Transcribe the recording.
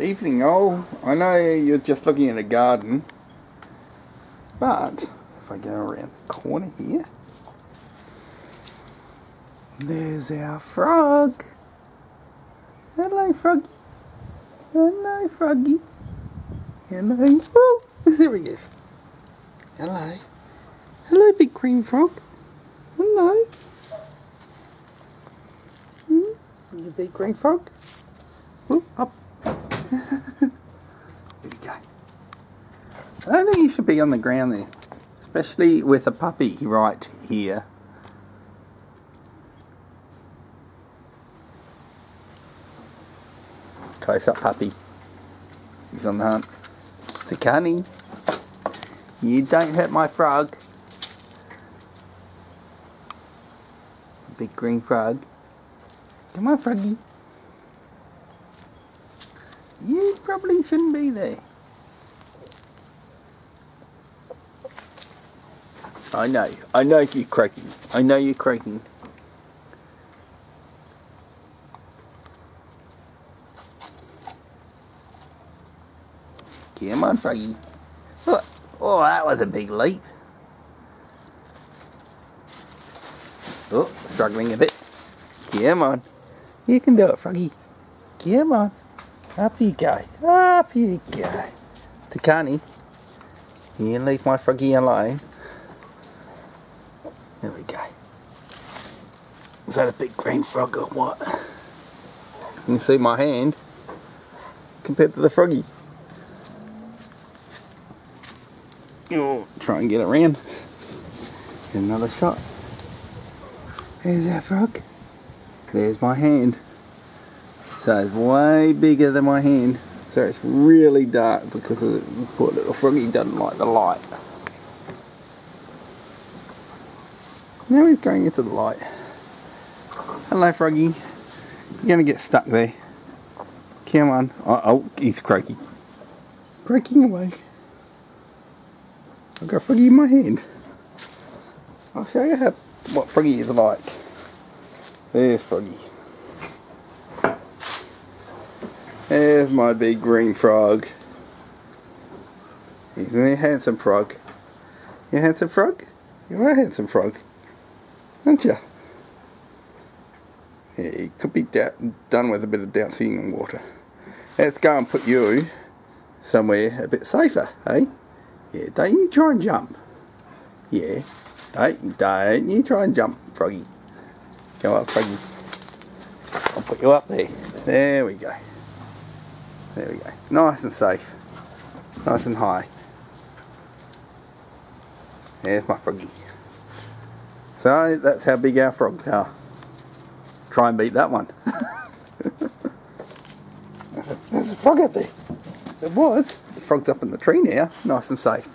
Evening all. I know you're just looking at a garden, but if I go around the corner here, there's our frog. Hello, Froggy. Hello, Froggy. Hello. Oh, there he is. Hello. Hello, big green frog. Hello. Hmm? You big green frog? Oh, up. there we go. I don't think you should be on the ground there, especially with a puppy right here. Close up puppy. She's on the hunt. Tikaani, you don't hurt my frog. Big green frog. Come on, froggy. You probably shouldn't be there. I know. I know you're croaking. I know you're croaking. Come on, Froggy. Oh, oh, that was a big leap. Oh, struggling a bit. Come on. You can do it, Froggy. Come on. Up you go. Up you go. Tikaani, you leave my Froggy alone. There we go. Is that a big green frog or what? You can see my hand compared to the Froggy. Oh, try and get it around. Get another shot. There's our frog. There's my hand. So it's way bigger than my hand. So it's really dark because the poor little froggy doesn't like the light. Now he's going into the light. Hello froggy. You're going to get stuck there. Come on. Oh, oh he's croaky. Croaking away. I've got Froggy in my hand. I'll show you how, what Froggy is like. There's Froggy. There's my big green frog. He's a handsome frog. You a handsome frog? You are a handsome frog. Aren't you? Yeah, you could be done with a bit of dancing in water. Let's go and put you somewhere a bit safer, eh? Yeah, don't you try and jump. Yeah, don't, don't you try and jump, Froggy. Go up, Froggy. I'll put you up there. There we go. There we go. Nice and safe. Nice and high. There's my Froggy. So, that's how big our frogs are. Try and beat that one. There's a frog out there. There was. The frog's up in the tree now, nice and safe.